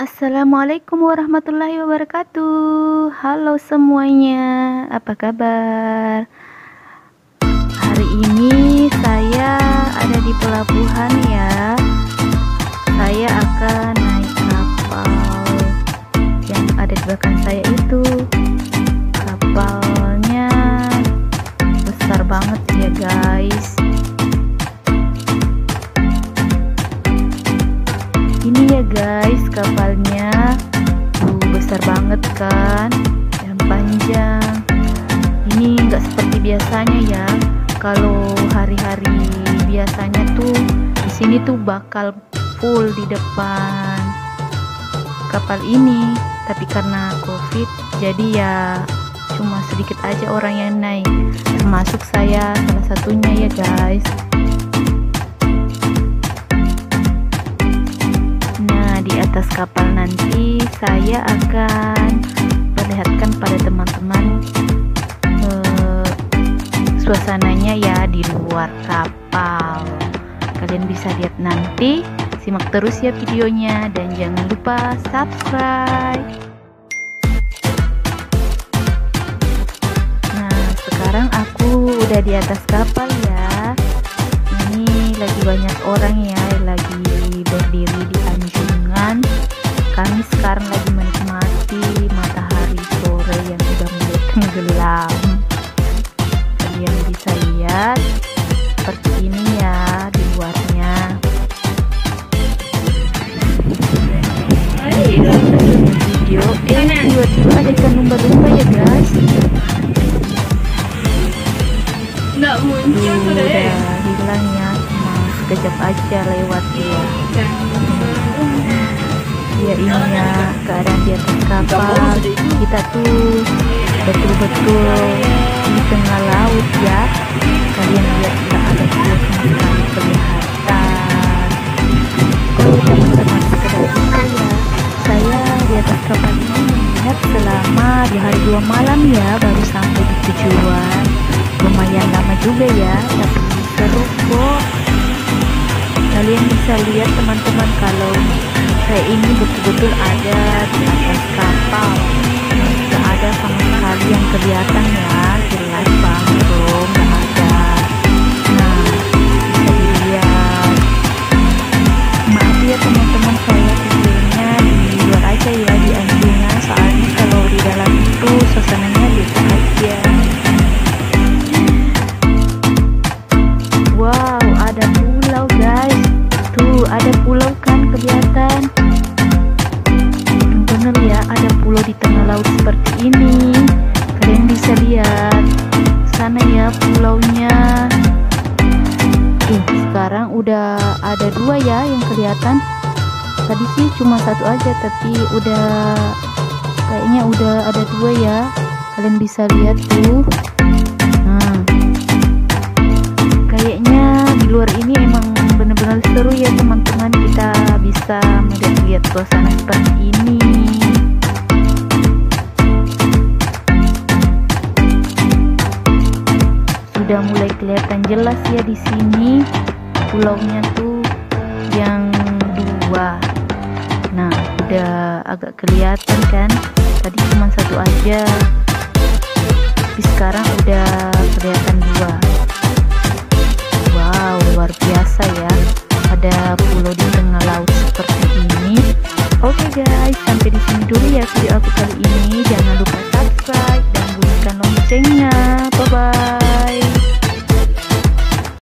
Assalamualaikum warahmatullahi wabarakatuh. Halo semuanya Apa kabar? Hari ini saya ada di pelabuhan ya. Saya akan naik kapal Yang ada di belakang saya itu. Kapalnya Besar banget ya guys guys kapalnya uh, besar banget kan? Dan panjang. Ini enggak seperti biasanya ya. Kalau hari-hari biasanya tuh di sini tuh bakal full di depan kapal ini. Tapi karena covid jadi ya cuma sedikit aja orang yang naik. Termasuk saya salah satunya ya guys kapal nanti saya akan perlihatkan pada teman-teman uh, suasananya ya di luar kapal. Kalian bisa lihat nanti simak terus ya videonya dan jangan lupa subscribe. Nah sekarang aku udah di atas kapal ya. Ini lagi banyak orang ya lumba-lumba ya guys? Nggak muncul tuh deh udah hilang ya. Cuma sekejap aja lewat ya ya ini ya keadaan di atas kapal. Kita tuh betul-betul di tengah laut ya. Kalian lihat tidak ada dia sama sekali di hari dua malam ya baru sampai di tujuan. Lumayan lama juga ya tapi seru kok. Kalian bisa lihat teman-teman kalau saya ini betul-betul ada di atas kapal. Tidak ada sama sekali yang kelihatan ya ya ada pulau di tengah laut seperti ini. Kalian bisa lihat sana ya pulaunya. Ih, sekarang udah ada dua ya yang kelihatan. Tadi sih cuma satu aja tapi udah kayaknya udah ada dua ya. Kalian bisa lihat tuh. Nah kayaknya di luar ini emang bener-bener seru ya teman-teman. Kita bisa melihat-lihat suasana seperti ini jelas ya di sini pulaunya tuh yang dua. Nah udah agak kelihatan kan? Tadi cuma satu aja. Tapi sekarang udah kelihatan dua. Wow luar biasa ya. Ada pulau di tengah laut seperti ini. Oke okay guys sampai di sini dulu ya video aku kali ini. Jangan lupa subscribe dan bunyikan loncengnya